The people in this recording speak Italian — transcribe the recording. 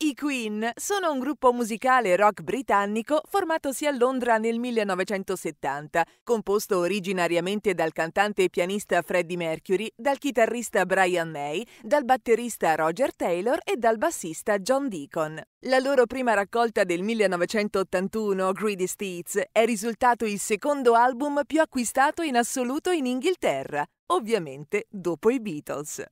I Queen sono un gruppo musicale rock britannico formatosi a Londra nel 1970, composto originariamente dal cantante e pianista Freddie Mercury, dal chitarrista Brian May, dal batterista Roger Taylor e dal bassista John Deacon. La loro prima raccolta del 1981, Greedy Steeds, è risultato il secondo album più acquistato in assoluto in Inghilterra, ovviamente dopo i Beatles.